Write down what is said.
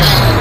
Yeah.